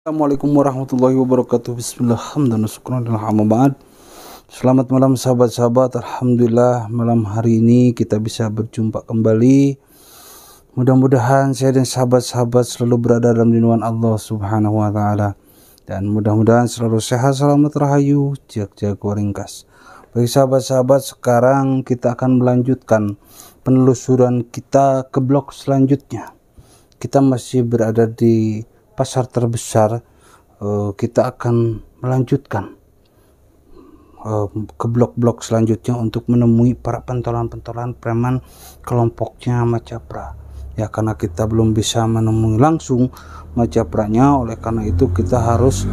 Assalamualaikum warahmatullahi wabarakatuh. Bismillahirrahmanirrahim Selamat malam sahabat-sahabat. Alhamdulillah malam hari ini kita bisa berjumpa kembali. Mudah-mudahan saya dan sahabat-sahabat selalu berada dalam lindungan Allah subhanahu wa ta'ala. Dan mudah-mudahan selalu sehat, selamat, rahayu, jag-jag, ringkas Bagi sahabat-sahabat sekarang kita akan melanjutkan penelusuran kita ke blok selanjutnya. Kita masih berada di pasar terbesar uh, kita akan melanjutkan uh, ke blok-blok selanjutnya untuk menemui para pentolan-pentolan preman kelompoknya Macapra ya karena kita belum bisa menemui langsung Macapranya oleh karena itu kita harus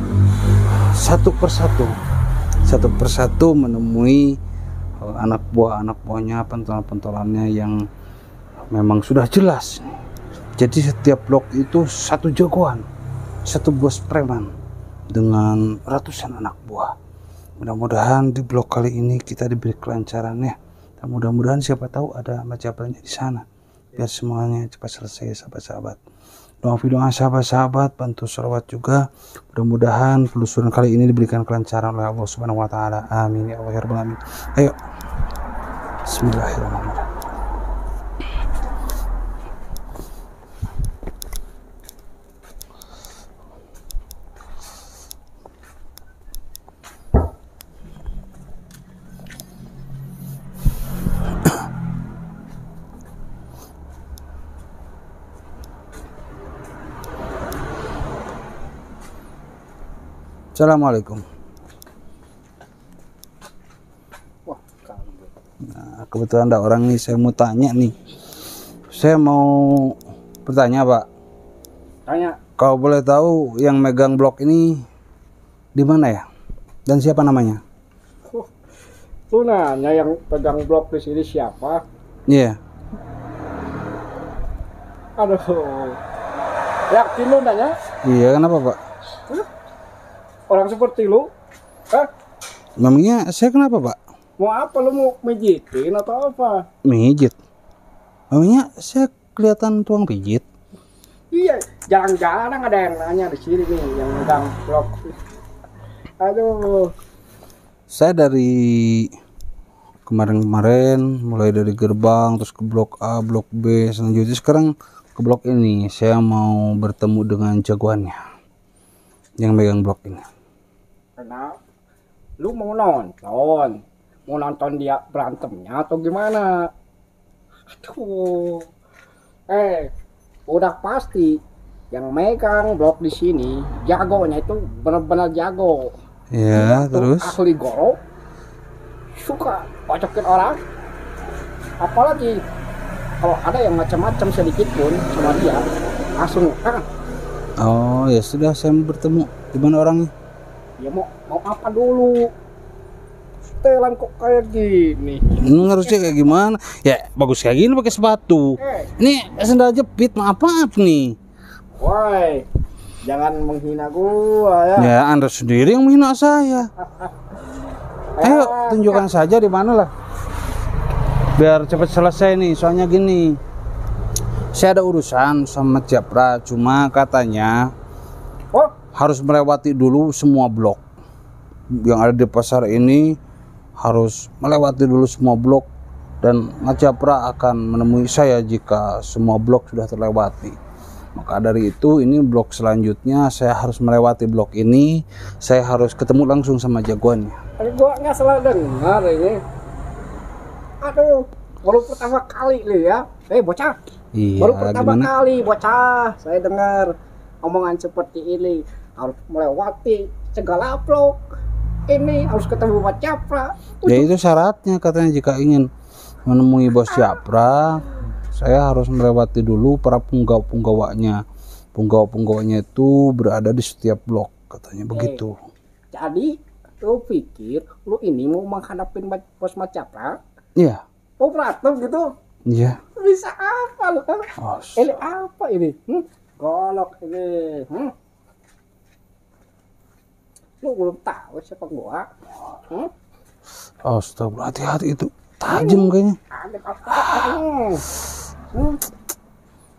satu persatu satu persatu menemui uh, anak buah anak buahnya pentolan-pentolannya yang memang sudah jelas. Jadi setiap blok itu satu jagoan satu bos preman dengan ratusan anak buah. Mudah-mudahan di blok kali ini kita diberi kelancaran ya. Dan mudah-mudahan siapa tahu ada majapalannya di sana. Biar semuanya cepat selesai sahabat-sahabat. Doa doa sahabat-sahabat bantu sholawat juga. Mudah-mudahan penelusuran kali ini diberikan kelancaran oleh Allah Subhanahu wa taala. Amin ya Allah ya rabbal. Ayo. Bismillahirrahmanirrahim. Assalamualaikum. Nah, kebetulan ada orang nih, saya mau tanya nih. Saya mau bertanya, Pak. Tanya. Kalau boleh tahu yang megang blok ini di mana ya? Dan siapa namanya? Oh, lu nanya yang pegang blok di sini siapa? Iya. Yeah. Aduh. Yakin lu nanya? Iya, kenapa, Pak? Orang seperti lu eh Memangnya saya kenapa pak? Mau apa lu mau mijitin atau apa? Mijit? Memangnya saya kelihatan tuang pijit? Iya, jarang-jarang ada yang nanya di sini nih yang megang blok. Aduh. Saya dari kemarin-kemarin mulai dari gerbang terus ke blok A, blok B, selanjutnya sekarang ke blok ini saya mau bertemu dengan jagoannya yang megang blok ini karena lu mau nonton? Mau nonton dia berantemnya atau gimana? Aduh. Eh udah pasti yang megang blok di sini jagonya itu benar-benar jago. Ya terus? ahli goro suka kocokin orang. Apalagi kalau ada yang macam-macam sedikit pun sama dia langsung kan oh ya sudah saya bertemu. Di mana orangnya ya mau mau apa dulu? Setelan kok kayak gini. Ini harusnya kayak gimana? Ya bagus kayak gini pakai sepatu. Eh. ini sendal jepit maaf maaf nih? Woi jangan menghina gua ya. Ya anda sendiri yang menghina saya. Ayo tunjukkan saja di mana lah. Biar cepat selesai nih soalnya gini. Saya ada urusan sama Japra cuma katanya harus melewati dulu semua blok. Yang ada di pasar ini harus melewati dulu semua blok dan Majapra akan menemui saya jika semua blok sudah terlewati. Maka dari itu ini blok selanjutnya saya harus melewati blok ini. Saya harus ketemu langsung sama jagoannya. Gua nggak salah dengar ini. Aduh baru pertama kali nih ya. Eh bocah. Iya, baru pertama gimana? kali bocah. Saya dengar omongan seperti ini harus melewati segala blok. Ini harus ketemu Pak Capra ya itu syaratnya katanya jika ingin menemui bos Capra saya harus melewati dulu para punggawa-punggawanya. Punggawa-punggawanya itu berada di setiap blok katanya Oke. begitu. Jadi lu pikir lu ini mau menghadapin bos Macapra iya. Mau berantem gitu? Iya. Bisa apa lu oh, ini apa ini? Hmm? golok ini hmm? Lu belum tahu siapa gua. Hmm? Astaga, hati-hati itu. Tajam kayaknya. Hmm.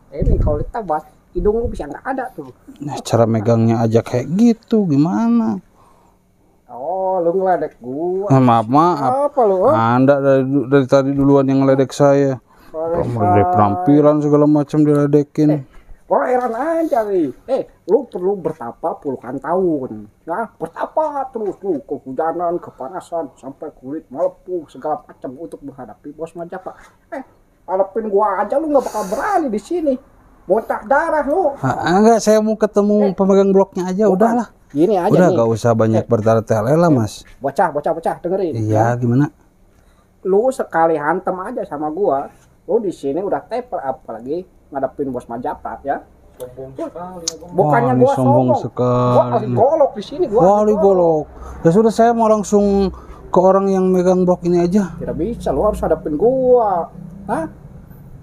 Ini kalau kita bahas hidung lu bisa nggak ada tuh. Nah, cara megangnya aja kayak gitu gimana? Oh lu ngeledek gua. Nah, maaf maaf. Apa lu oh? anda dari dari tadi duluan yang ngeledek saya. Dari penampilan segala macam diledekin. Eh, Kok heran aja nih. Eh, lu perlu bertapa puluhan tahun. Nah, bertapa terus lu kehujanan, kepanasan, sampai kulit melepuh segala macam untuk menghadapi bos Majapahit. Eh, hadapin gua aja lu nggak bakal berani di sini. Muntah darah lu. Ah, enggak, saya mau ketemu eh, pemegang bloknya aja, bukan. udahlah. Gini aja Udah nih. gak usah banyak eh, bertele-tele lah, Mas. Bocah, bocah, bocah, dengerin. Iya, ya. gimana? Lu sekali hantem aja sama gua. Lu di sini udah teper apalagi ngadepin bos Majapahit ya. Sombong sekali. Bukannya Wah, gua sombong sombong. sekali. Gua ahli golok di sini gua. Wah, ahli golok. Ya sudah saya mau langsung ke orang yang megang blok ini aja. Tidak bisa, lu harus hadapin gua. Hah?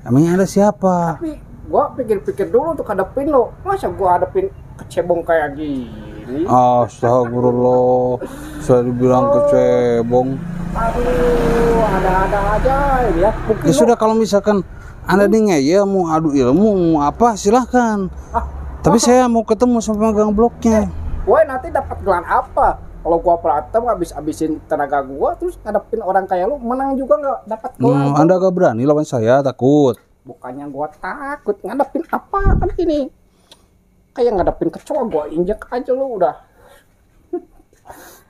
Emangnya ada siapa? Tapi gua pikir-pikir dulu untuk hadapin lo. Masa gua hadapin kecebong kayak gini? Astagfirullah. Saya dibilang kecebong. Aduh, ada-ada aja ya. Mungkin Ya lo- sudah kalau misalkan anda nih ya mau adu ilmu mau apa silahkan. Ah, Tapi saya mau ketemu sama pemegang bloknya. Woi nanti dapat gelar apa? Kalau gua berantem habis-habisin tenaga gua terus ngadepin orang kayak lu menang juga nggak dapat gelar. Hmm, anda gak berani lawan saya takut. Bukannya gua takut ngadepin apaan ini? Kayak ngadepin kecoa gua injek aja lu udah.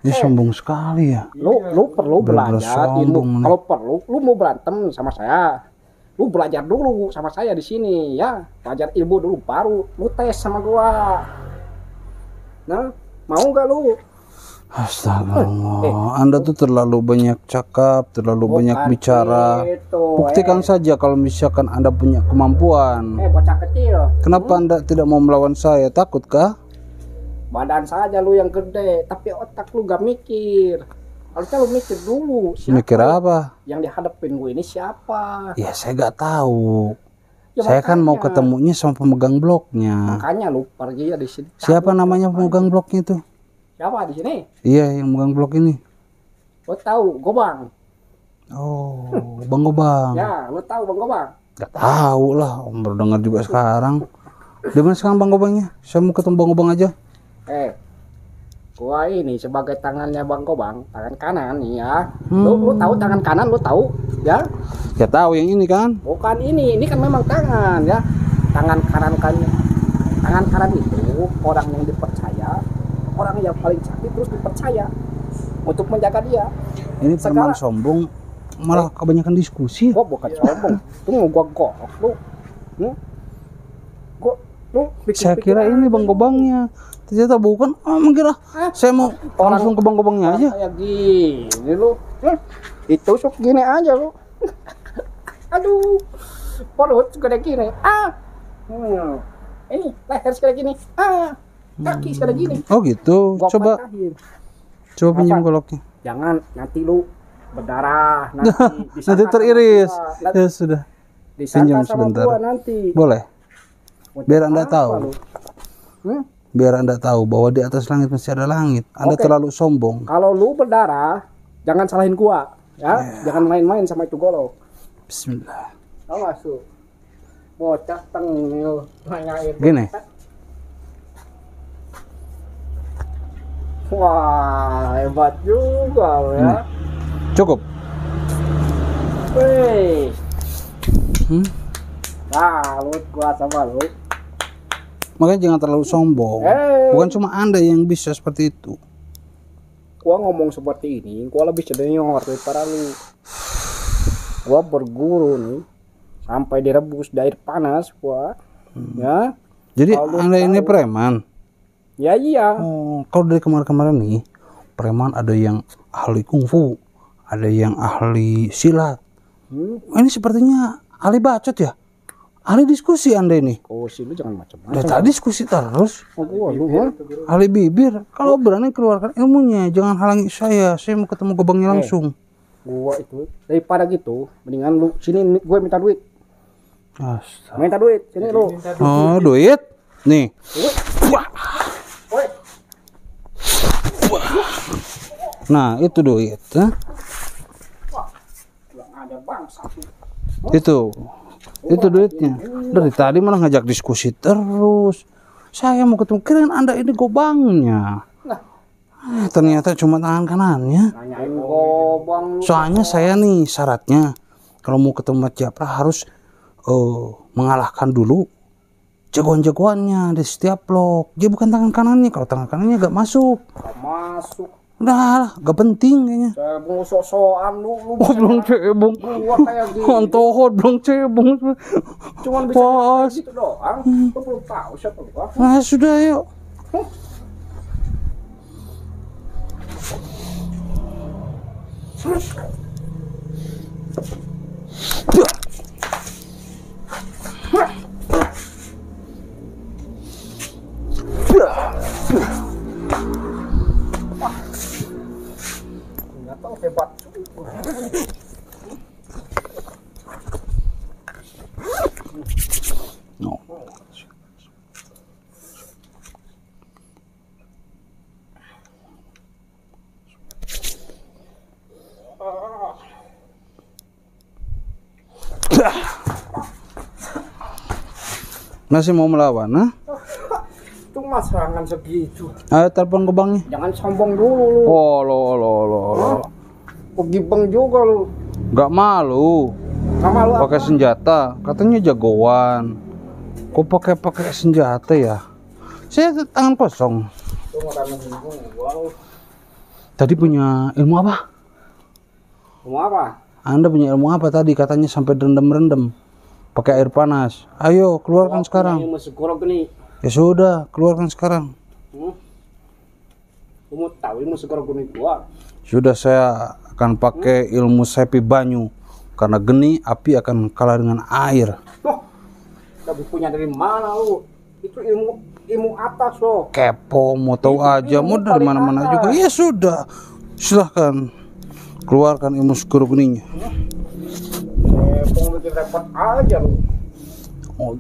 Ini sombong sekali ya. Lu lu perlu belajar ilmu. Kalau perlu lu mau berantem sama saya. Lu belajar dulu sama saya di sini ya. Belajar ilmu dulu baru lu tes sama gua. Nah, mau nggak lu? Astagfirullah. Anda tuh terlalu banyak cakap, terlalu banyak bicara. gitu, Buktikan eh. saja kalau misalkan Anda punya kemampuan. Eh bocah kecil, Kenapa Anda tidak mau melawan saya? Takutkah? badan saja lu yang gede, tapi otak lu gak mikir. Harusnya lu mikir dulu. Siapa Mikir apa? Yang dihadapin gue ini siapa? Ya saya nggak tahu. Ya, saya kan mau makanya. ketemunya sama pemegang bloknya. Makanya lu pergi ya di sini. Siapa namanya pemegang bloknya itu? Siapa di sini? Iya, yang megang blok ini. Lu tahu Gobang? Oh, Bang Gobang. Ya, lu tahu Bang Gobang? Gak tahu lah, Om baru dengar juga sekarang. Di mana sekarang Bang Gobangnya? Saya mau ketemu Bang Gobang aja. Eh, gua ini sebagai tangannya Bang Gobang, tangan kanan nih ya. Lu lu tahu tangan kanan lu tahu? Ya, Ya tahu yang ini kan? bukan ini, ini kan memang tangan ya. Tangan kanan kan tangan kanan itu orang yang dipercaya, orang yang paling sakit terus dipercaya untuk menjaga dia. Ini Sekarang- sombong malah kebanyakan diskusi. Gua bukan sombong, itu mau gua golok lu. Hmm? Gua lu Saya pikir-pikir kira ini Bang lu. Gobangnya. Ternyata bukan. Oh, mengira Hah? saya mau Orang- langsung ke Bang Gobangnya aja. kayak gini lu Hmm, ditusuk gini aja lu aduh perut segede gini ah hmm. ini leher segede gini ah kaki segede gini Oh gitu. gua Coba patahin. coba pinjam goloknya. jangan nanti lu berdarah nanti Nanti teriris. Ya sudah. pinjam sebentar. gua nanti Boleh. Biar Anda tahu. lu? Hmm? Biar Anda tahu bahwa di atas langit masih ada langit. Anda Oke. terlalu sombong. kalau lu berdarah jangan salahin gua ya jangan main-main sama itu golok Bismillah. Awas tuh. Bocah tengil nanyain. Gini. Wah, hebat juga ya. Cukup. Wih. Hmm? Salut gua sama lu. Makanya jangan terlalu sombong. Eh. Bukan cuma Anda yang bisa seperti itu. Gua ngomong seperti ini, gua lebih senior daripada lu. Gua berguru nih sampai direbus di air panas gua. Ya. Jadi Kalau Anda ini tahu. preman. Ya iya. Oh, kalau dari kemarin-kemarin nih, preman ada yang ahli kungfu, ada yang ahli silat. Hmm. Ini sepertinya ahli bacot ya? Ahli diskusi Anda ini. Sih lu jangan macam-macam. tadi diskusi terus. Oh, gua? Ahli bibir. Kalau berani keluarkan ilmunya, jangan halangi saya. Saya mau ketemu gobangnya langsung. gua itu daripada gitu mendingan lu sini gue minta duit Astaga. minta duit sini lu Oh, duit? Nih. Wah. Woi, Nah, itu duit. Hah? nggak ada bangsa Itu. Itu duitnya. Dari tadi malah ngajak diskusi terus. Saya mau ketemu kirain anda ini gobangnya. Nah. eh, ternyata cuma tangan kanannya. Soalnya saya nih syaratnya kalau mau ketemu Japra harus uh, mengalahkan dulu jagoan-jagoannya di setiap blok. Dia bukan tangan kanannya kalau tangan kanannya gak masuk. Gak masuk Udah, gak penting kayaknya. Cebong sok-sokan lu, lu oh, belum cebong. Gua kayak gini. Ontohot belum cebong. Cuman bisa Pas. gitu doang. Hmm. Lu belum tahu siapa gua. Nah, sudah yuk. Huh? Masih mau melawan, nah? Itu mas serangan segitu. Ayo telepon ke banknya. Jangan sombong dulu lu. Oh, lo lo lo lo. Pergi bank juga lu. Gak malu. Gak malu Pakai senjata, katanya jagoan. Kok pakai pakai senjata ya? Saya tangan kosong. Tadi punya ilmu apa? Ilmu apa? Anda punya ilmu apa tadi? Katanya sampai rendem-rendem. Pakai air panas. Ayo, keluarkan oh, sekarang. Ya sudah, keluarkan sekarang. Hmm? Kamu tahu ilmu segera gini gua? Sudah saya akan pakai ilmu sepi banyu. Karena geni, api akan kalah dengan air. Oh, tapi punya dari mana lu? Itu ilmu ilmu atas loh. Kepo, mau tahu aja, mau dari mana-mana juga. Ya sudah, silahkan keluarkan ilmu skor kuningnya eh, repot aja lu oh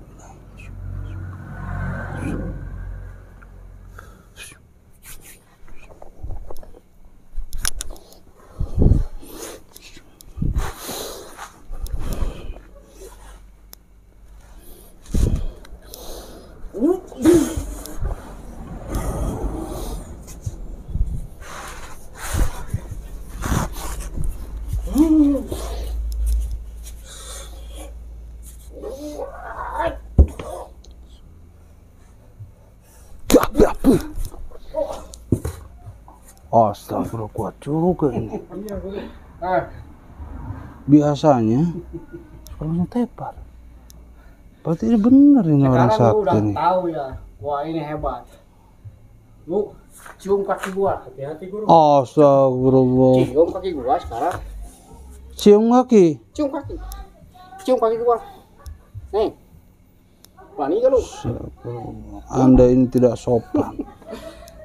Astagfirullah kuat juga ini. Biasanya kalau tepar. Berarti ini benar ini Sekarang orang sakti udah tahu ya, wah ini hebat. Lu cium kaki gua, hati-hati guru. Astagfirullah. Cium kaki gua sekarang. Cium kaki. Cium kaki. Cium kaki gua. Nih. Gak lu? Anda ini tidak sopan.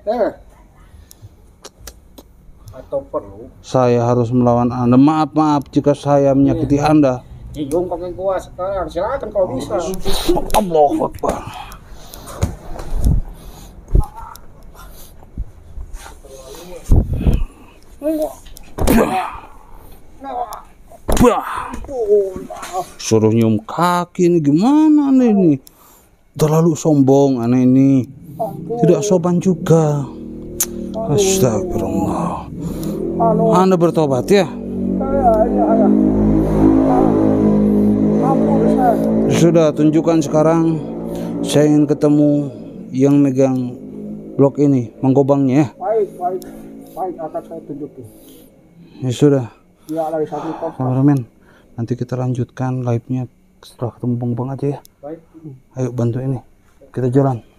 eh atau perlu saya harus melawan anda maaf maaf jika saya menyakiti iya. anda cium pakai gua sekarang silakan kalau bisa Allah Akbar Bah. Suruh nyium kaki ini gimana nih ini? Terlalu sombong aneh ini. Tidak sopan juga. Astagfirullah. Anda bertobat ya? Sudah tunjukkan sekarang. Saya ingin ketemu yang megang blok ini, menggobangnya ya. Baik, baik. Baik, akan saya tunjukin. Ya sudah. Ya, dari satu Kameramen, nanti kita lanjutkan live-nya setelah ketemu Bang Bang aja ya. Baik. Ayo bantu ini. Kita jalan.